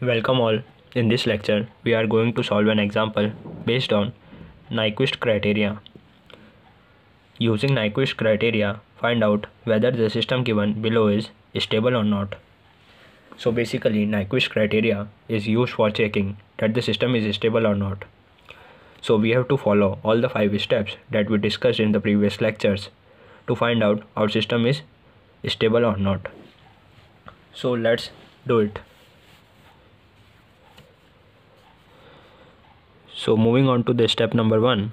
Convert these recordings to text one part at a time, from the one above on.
Welcome all. In this lecture, we are going to solve an example based on Nyquist criteria. Using Nyquist criteria, find out whether the system given below is stable or not. So basically, Nyquist criteria is used for checking that the system is stable or not. So we have to follow all the five steps that we discussed in the previous lectures to find out our system is stable or not. So let's do it. So moving on to the step number one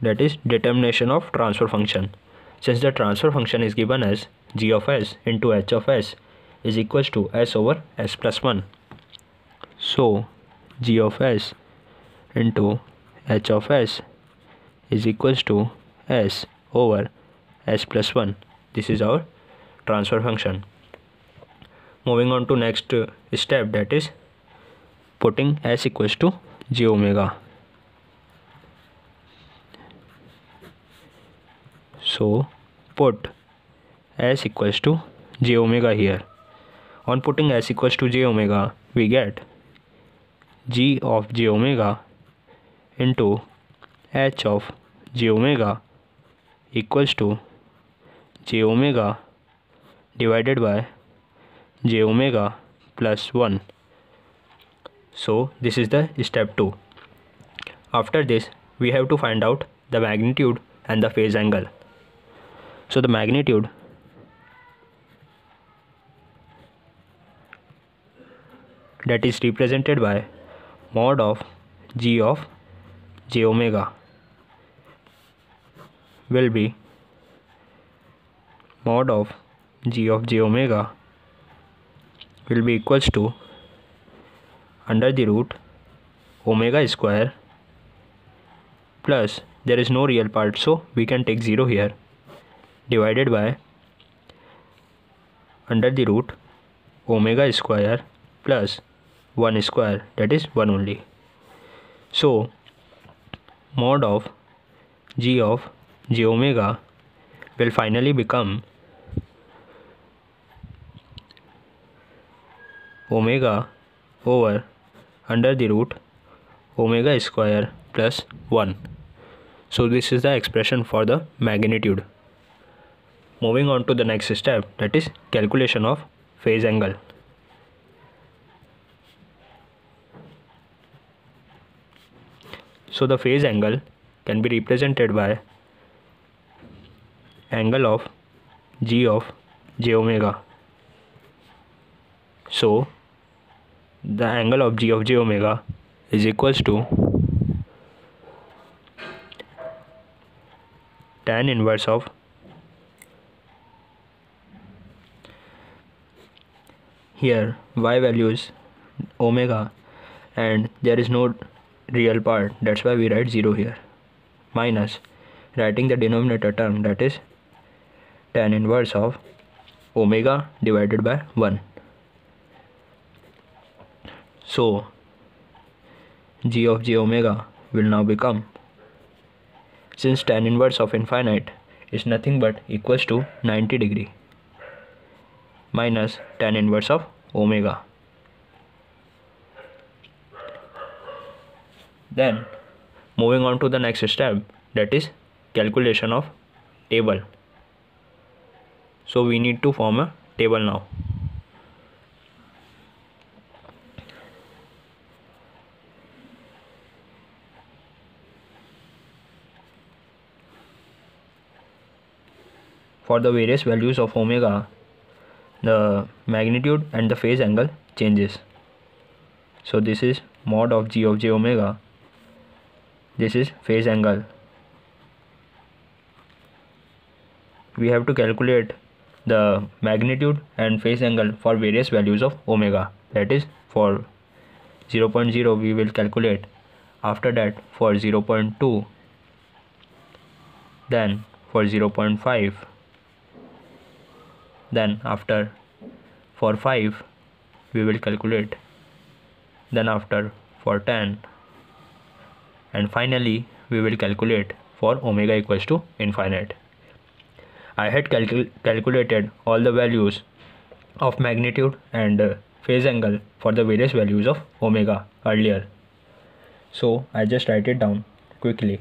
that is determination of transfer function. Since the transfer function is given as g of s into h of s is equals to s over s plus 1. So g of s into h of s is equals to s over s plus 1 this is our transfer function moving on to next step that is putting s equals to j omega so put s equals to j omega here on putting s equals to j omega we get g of j omega into h of j omega equals to j omega divided by j omega plus 1 so this is the step 2 after this we have to find out the magnitude and the phase angle. So the magnitude that is represented by mod of g of j omega will be mod of g of j omega will be equals to under the root omega square plus there is no real part so we can take 0 here divided by under the root omega square plus 1 square that is 1 only. So mod of g of j omega will finally become omega over under the root omega square plus 1 so this is the expression for the magnitude. Moving on to the next step that is calculation of phase angle. So the phase angle can be represented by angle of g of j omega. So the angle of g of j omega is equals to tan inverse of here y value is omega and there is no real part. That's why we write 0 here. Minus writing the denominator term that is tan inverse of omega divided by 1 so g of j omega will now become. Since tan inverse of infinite is nothing but equals to 90 degree minus tan inverse of omega. Then moving on to the next step that is calculation of table. So we need to form a table now for the various values of omega the magnitude and the phase angle changes. So this is mod of g of j omega. This is phase angle. We have to calculate the magnitude and phase angle for various values of omega. That is for 0.0 we will calculate. After that for 0.2 then for 0.5 then after for 5 we will calculate. Then after for 10 and finally we will calculate for omega equals to infinite. I had calcul calculated all the values of magnitude and uh, phase angle for the various values of omega earlier. So I just write it down quickly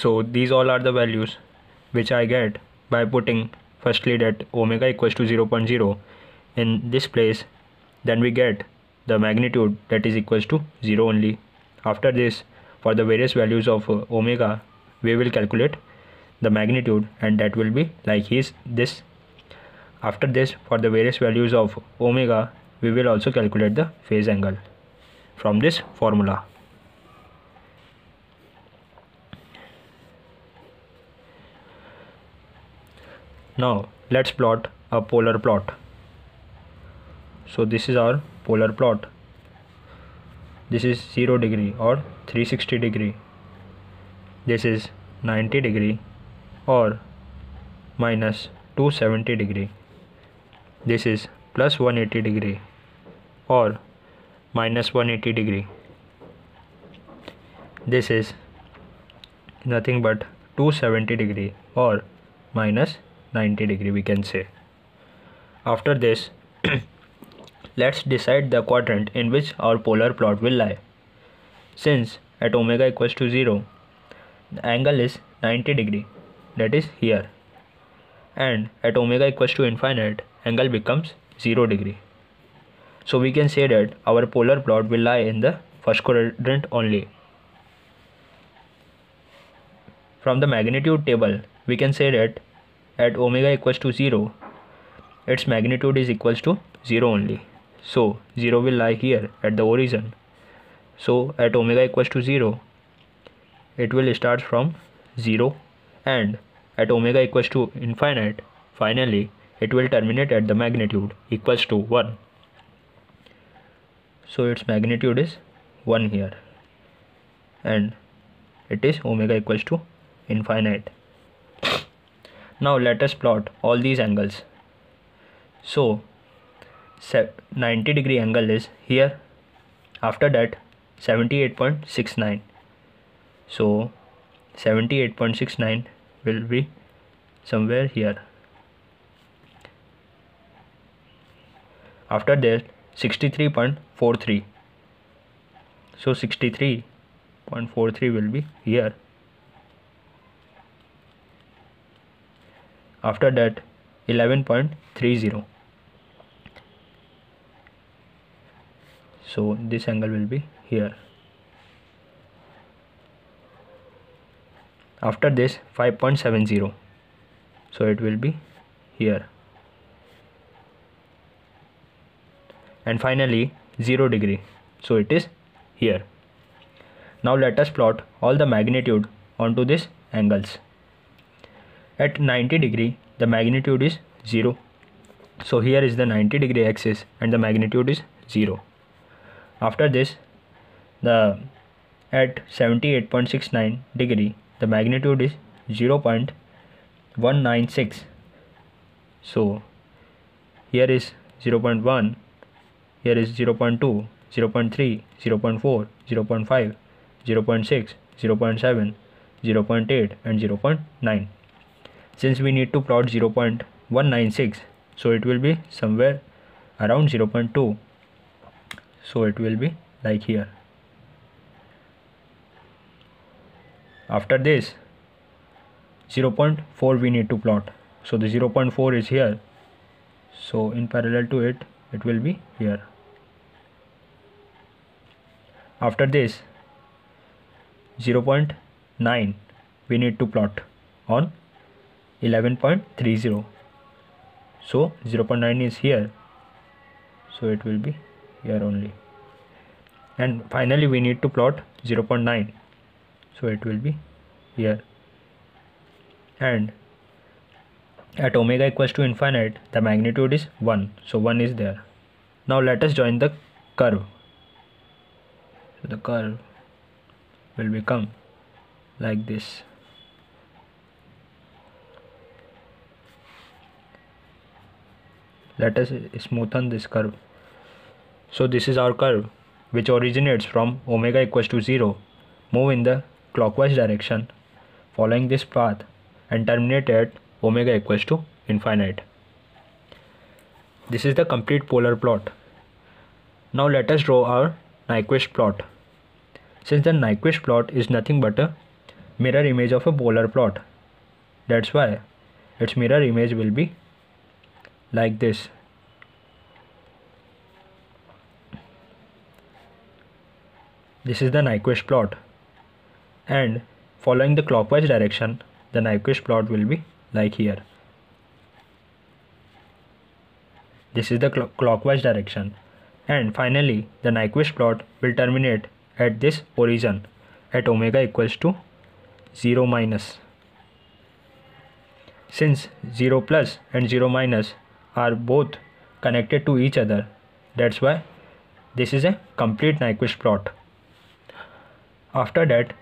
so these all are the values which I get by putting firstly that omega equals to 0, 0.0 in this place. Then we get the magnitude that is equals to 0 only. After this for the various values of uh, omega we will calculate the magnitude and that will be like is this. After this for the various values of omega we will also calculate the phase angle from this formula now let's plot a polar plot. So this is our polar plot. This is 0 degree or 360 degree. This is 90 degree or minus 270 degree. This is plus 180 degree or minus 180 degree. This is nothing but 270 degree or minus 90 degree we can say. After this let's decide the quadrant in which our polar plot will lie. Since at omega equals to 0 the angle is 90 degree that is here. And at omega equals to infinite angle becomes 0 degree. So we can say that our polar plot will lie in the first quadrant only. From the magnitude table we can say that at omega equals to 0 its magnitude is equals to 0 only. So 0 will lie here at the origin. So at omega equals to 0 it will start from 0 and at omega equals to infinite finally it will terminate at the magnitude equals to 1 so its magnitude is 1 here and it is omega equals to infinite now let us plot all these angles. So 90 degree angle is here. After that 78.69 so 78.69 will be somewhere here. After that 63.43 so 63.43 will be here after that 11.30 so this angle will be here. After this 5.70 so it will be here. And finally 0 degree. So it is here. Now let us plot all the magnitude onto these angles at 90 degree the magnitude is 0 so here is the 90 degree axis and the magnitude is 0 after this the at 78.69 degree the magnitude is 0 0.196 so here is 0 0.1 here is 0 0.2 0 0.3 0 0.4 0 0.5 0 0.6 0 0.7 0 0.8 and 0 0.9 since we need to plot 0.196 so it will be somewhere around 0.2 so it will be like here. After this 0.4 we need to plot. So the 0.4 is here. So in parallel to it it will be here. After this 0.9 we need to plot on 11.30 so 0.9 is here. So it will be here only. And finally we need to plot 0.9 so it will be here. And at omega equals to infinite the magnitude is 1 so 1 is there. Now let us join the curve. So the curve will become like this let us smoothen this curve. So this is our curve which originates from omega equals to 0 move in the clockwise direction following this path and terminate at omega equals to infinite. This is the complete polar plot. Now let us draw our Nyquist plot. Since the Nyquist plot is nothing but a mirror image of a polar plot that's why its mirror image will be like this. This is the Nyquist plot. And following the clockwise direction the Nyquist plot will be like here. This is the cl clockwise direction. And finally the Nyquist plot will terminate at this origin at omega equals to 0 minus. Since 0 plus and 0 minus are both connected to each other. That's why this is a complete Nyquist plot. After that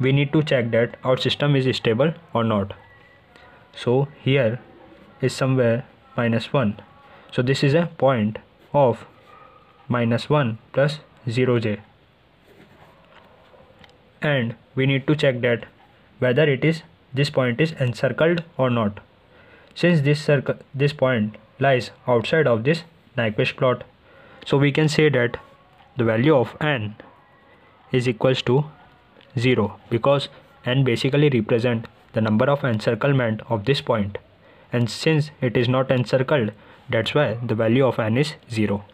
we need to check that our system is stable or not. So here is somewhere minus 1 so this is a point of minus 1 plus 0j and we need to check that whether it is this point is encircled or not since this circle this point lies outside of this Nyquist plot so we can say that the value of n is equals to 0 because n basically represent the number of encirclement of this point and since it is not encircled that's why the value of n is 0.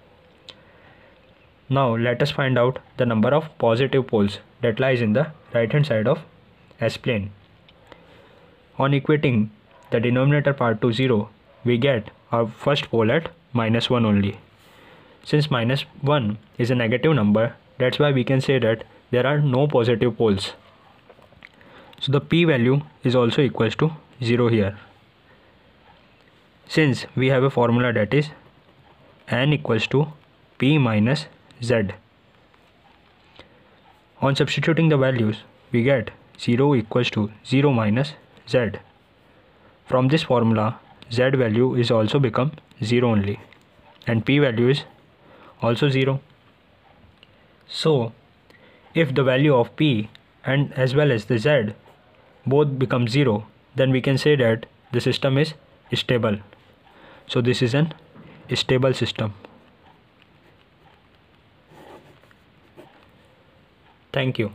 Now let us find out the number of positive poles that lies in the right hand side of S plane. On equating the denominator part to 0 we get our first pole at minus 1 only. Since minus 1 is a negative number that's why we can say that there are no positive poles. So the p value is also equals to 0 here. Since we have a formula that is n equals to p minus z. On substituting the values we get 0 equals to 0 minus z from this formula z value is also become 0 only and p value is also 0 so if the value of p and as well as the z both become 0 then we can say that the system is stable. So this is an stable system. Thank you